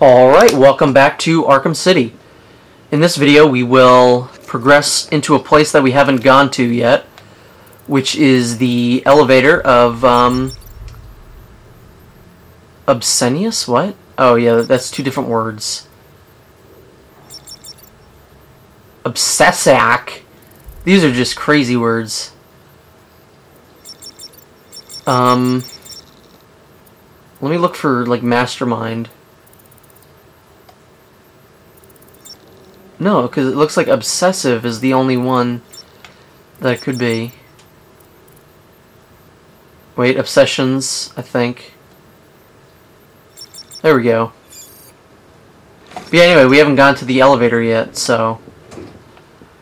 Alright, welcome back to Arkham City. In this video we will progress into a place that we haven't gone to yet, which is the elevator of, um... Obscenius? What? Oh yeah, that's two different words. Obsessiac? These are just crazy words. Um... Let me look for, like, Mastermind. No, because it looks like obsessive is the only one that it could be. Wait, obsessions, I think. There we go. But yeah, anyway, we haven't gone to the elevator yet, so...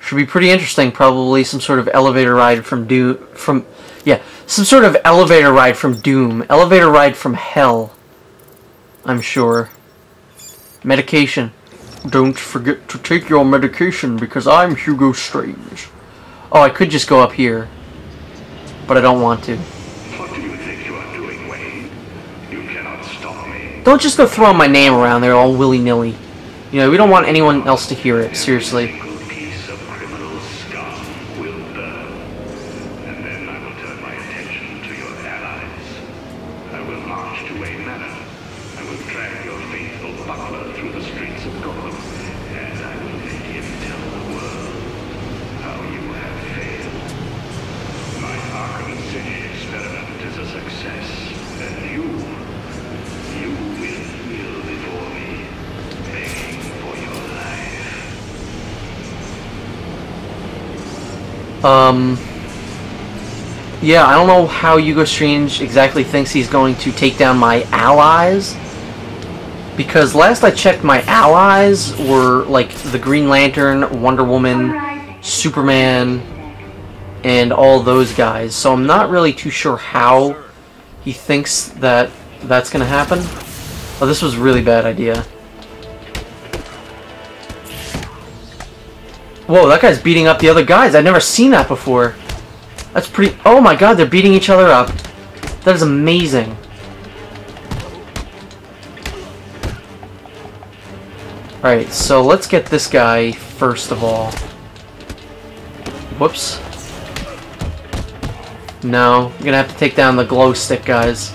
Should be pretty interesting, probably some sort of elevator ride from Doom... From... Yeah, some sort of elevator ride from Doom. Elevator ride from Hell. I'm sure. Medication. Don't forget to take your medication because I'm Hugo Strange. Oh, I could just go up here. But I don't want to. What do you think you are doing, Wayne? You cannot stop me. Don't just go throwing my name around there all willy-nilly. You know, we don't want anyone else to hear it, seriously. Every piece of criminal scum will burn. And then I will turn my attention to your allies. I will march to Wayne Manor. I will drag your faithful butler through the streets of Gotham. And I will make him tell the world how you have failed. My Arkham City experiment is a success. And you, you will kneel before me, begging for your life. Um... Yeah, I don't know how Hugo Strange exactly thinks he's going to take down my allies. Because last I checked, my allies were, like, the Green Lantern, Wonder Woman, Superman, and all those guys. So I'm not really too sure how he thinks that that's going to happen. Oh, this was a really bad idea. Whoa, that guy's beating up the other guys. I've never seen that before. That's pretty... Oh my god, they're beating each other up. That is amazing. Alright, so let's get this guy first of all. Whoops. No, I'm gonna have to take down the glow stick guys.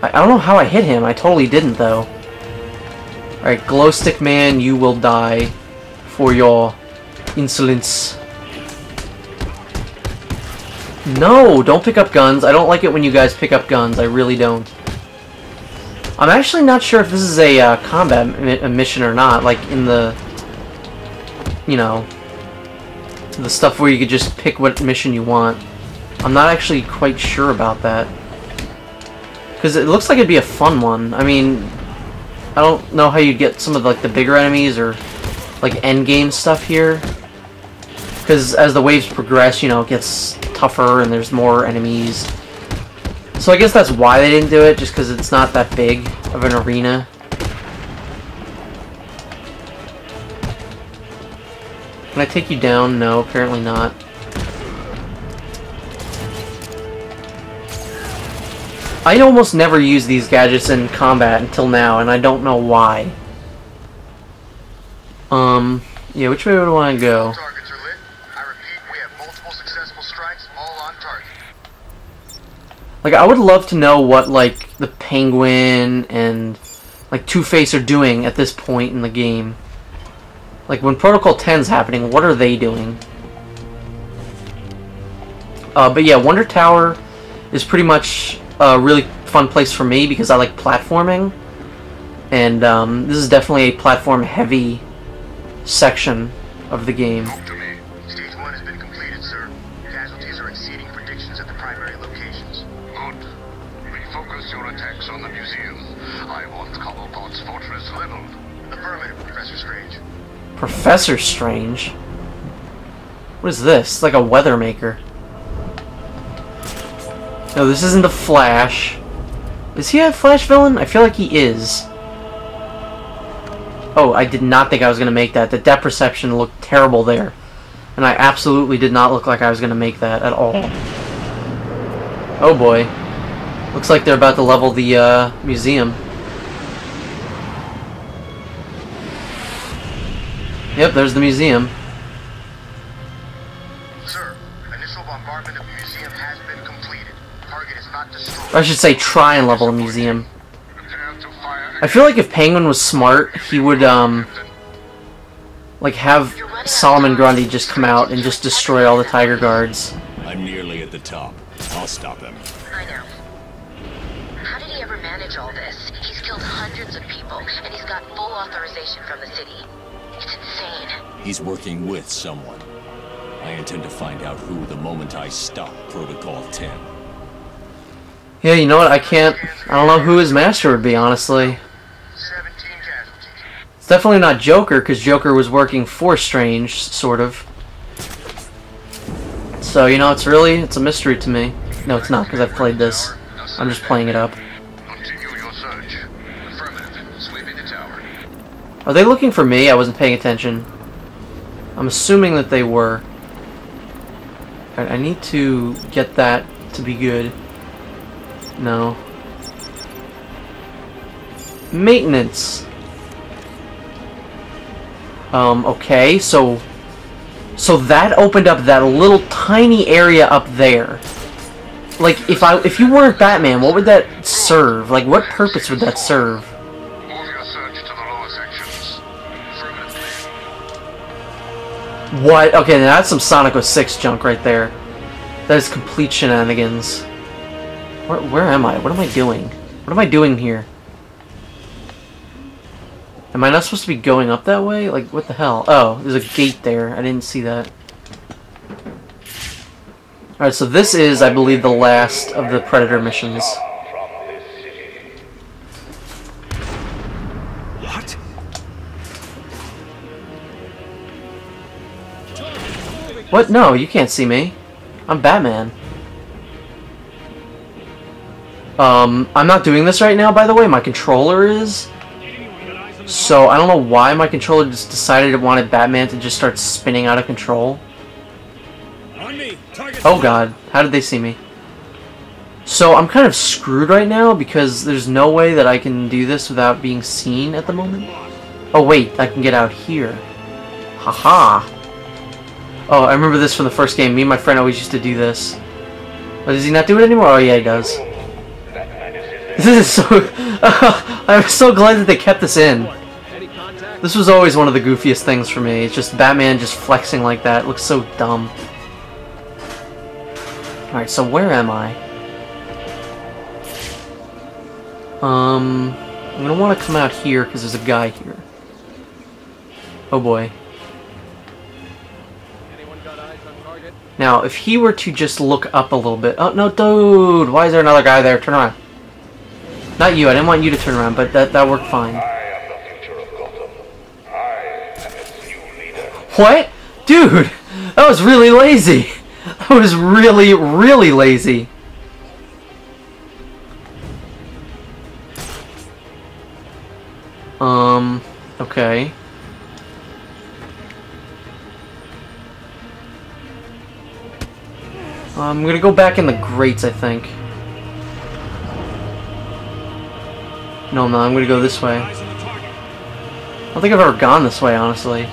I, I don't know how I hit him. I totally didn't, though. Alright, glow stick man, you will die for your insolence. No, don't pick up guns. I don't like it when you guys pick up guns. I really don't. I'm actually not sure if this is a uh, combat mi mission or not. Like in the, you know, the stuff where you could just pick what mission you want. I'm not actually quite sure about that. Because it looks like it'd be a fun one. I mean, I don't know how you'd get some of the, like the bigger enemies or like end game stuff here. Because as the waves progress, you know, it gets tougher and there's more enemies. So I guess that's why they didn't do it, just because it's not that big of an arena. Can I take you down? No, apparently not. I almost never use these gadgets in combat until now, and I don't know why. Um, yeah, which way would I want to go? Targets are lit. I repeat, we have multiple successful strikes, all on target. Like, I would love to know what, like, the Penguin and, like, Two-Face are doing at this point in the game. Like, when Protocol 10's happening, what are they doing? Uh, but yeah, Wonder Tower is pretty much a really fun place for me because I like platforming. And um, this is definitely a platform-heavy section of the game. Talk to me. Stage one has been completed, sir. Casualties are exceeding predictions at the primary locations. Good. Refocus your attacks on the museum. I want Cobblepot's fortress leveled. Affirmative, Professor Strange. Professor Strange? What is this? It's like a weather maker. No, this isn't the Flash. Is he a Flash villain? I feel like he is. Oh, I did not think I was going to make that. The depth perception looked terrible there. And I absolutely did not look like I was going to make that at all. Oh boy. Looks like they're about to level the uh, museum. Yep, there's the museum. Sir, initial bombardment of the museum has been completed. Target is not destroyed. I should say try and level the museum. Prepare to fire I feel like if Penguin was smart, he would, um, like have Solomon Grundy just come out and just destroy all the Tiger Guards. I'm nearly at the top. I'll stop him. I know. How did he ever manage all this? He's killed hundreds of people, and he's got full authorization from the city. It's insane. He's working with someone. I intend to find out who the moment I stop Protocol 10. Yeah, you know what? I can't. I don't know who his master would be, honestly. It's definitely not Joker, because Joker was working for Strange, sort of. So, you know, it's really, it's a mystery to me. No, it's not, because I've played this. I'm just playing it up. Are they looking for me? I wasn't paying attention. I'm assuming that they were. I need to get that to be good. No. Maintenance. Um, okay, so... So that opened up that little tiny area up there. Like, if I if you weren't Batman, what would that serve? Like, what purpose would that serve? What? Okay, that's some Sonic 06 junk right there. That is complete shenanigans. Where, where am I? What am I doing? What am I doing here? Am I not supposed to be going up that way? Like, what the hell? Oh, there's a gate there. I didn't see that. Alright, so this is, I believe, the last of the Predator missions. From this city. What? What? No, you can't see me. I'm Batman. Um, I'm not doing this right now, by the way. My controller is. So, I don't know why my controller just decided it wanted Batman to just start spinning out of control. On me! Target! Oh god, how did they see me? So, I'm kind of screwed right now because there's no way that I can do this without being seen at the moment. Oh wait, I can get out here. Haha. Oh, I remember this from the first game. Me and my friend always used to do this. Oh, does he not do it anymore? Oh yeah, he does. This is so... I'm so glad that they kept this in. This was always one of the goofiest things for me. It's just Batman just flexing like that. It looks so dumb. Alright, so where am I? Um... I'm gonna want to come out here because there's a guy here. Oh boy. Now, if he were to just look up a little bit... Oh, no, dude! Why is there another guy there? Turn around. Not you, I didn't want you to turn around, but that, that worked fine. I am the future of Gotham. I am its new leader. What? Dude! That was really lazy! That was really, really lazy. Um, okay. I'm gonna go back in the grates, I think. No, no, I'm gonna go this way. Eyes on the target. I don't think I've ever gone this way, honestly.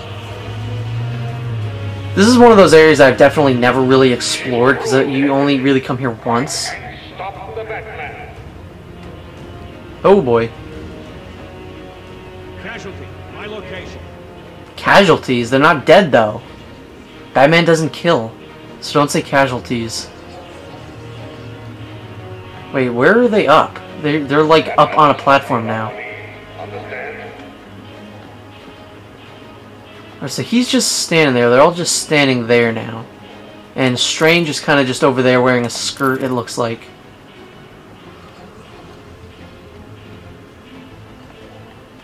This is one of those areas I've definitely never really explored, because uh, you only really come here once. Stop the Batman. Oh boy. Casualty. My location. Casualties, they're not dead though. Batman doesn't kill, so don't say casualties. Wait, where are they up? They're, they're like up on a platform now. Alright, so he's just standing there. They're all just standing there now. And Strange is kind of just over there wearing a skirt, it looks like.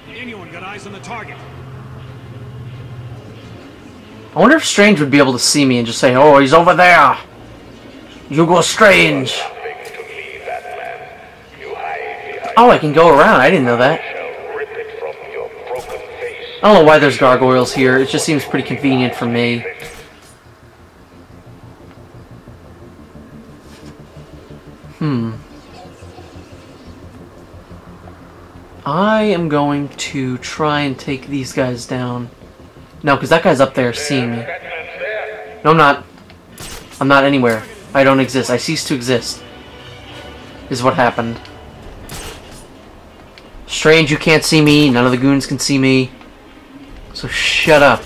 Anyone got eyes on the target? I wonder if Strange would be able to see me and just say, Oh, he's over there! You go Strange! Nothing to me, Batman. You hide behind Oh, I can go around. I didn't know that. I don't know why there's gargoyles here. It just seems pretty convenient for me. Hmm. I am going to try and take these guys down. No, because that guy's up there seeing me. No, I'm not. I'm not anywhere. I don't exist. I cease to exist. Is what happened. Strange, you can't see me. None of the goons can see me. So shut up.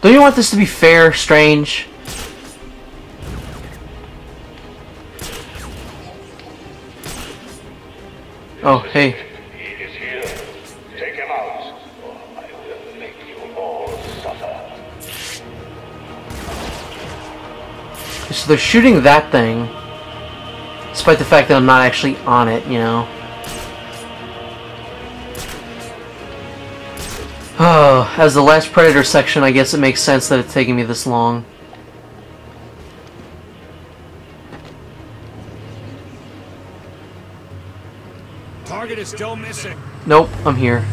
Don't you want this to be fair, Strange? Oh, hey. So they're shooting that thing, despite the fact that I'm not actually on it, you know. Oh, as the last Predator section, I guess it makes sense that it's taking me this long. Target is still missing. Nope, I'm here.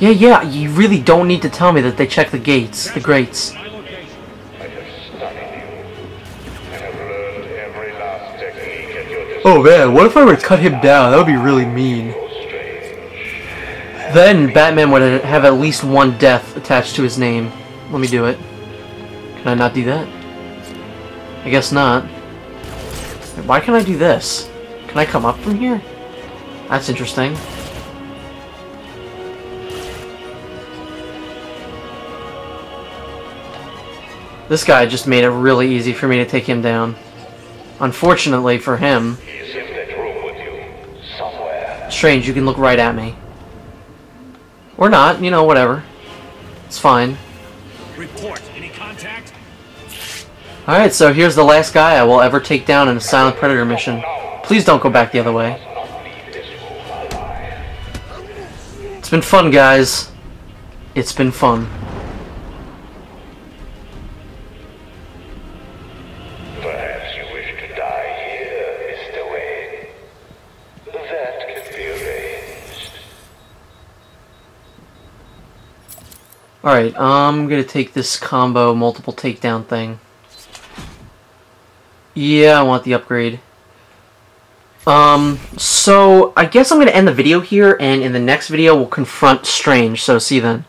Yeah, yeah, you really don't need to tell me that they check the gates, the grates. Oh man, what if I were to cut him down? That would be really mean. Then Batman would have at least one death attached to his name. Let me do it. Can I not do that? I guess not. Why can't I do this? Can I come up from here? That's interesting. This guy just made it really easy for me to take him down. Unfortunately for him, He in that room with you. Somewhere. Strange, you can look right at me. Or not, you know, whatever. It's fine. Report. Any contact? Alright, so here's the last guy I will ever take down in a Silent Predator mission. Please don't go back the other way. It's been fun, guys. It's been fun. Alright, I'm gonna take this combo multiple takedown thing. Yeah, I want the upgrade. Um, so I guess I'm gonna end the video here, and in the next video we'll confront Strange, so see you then.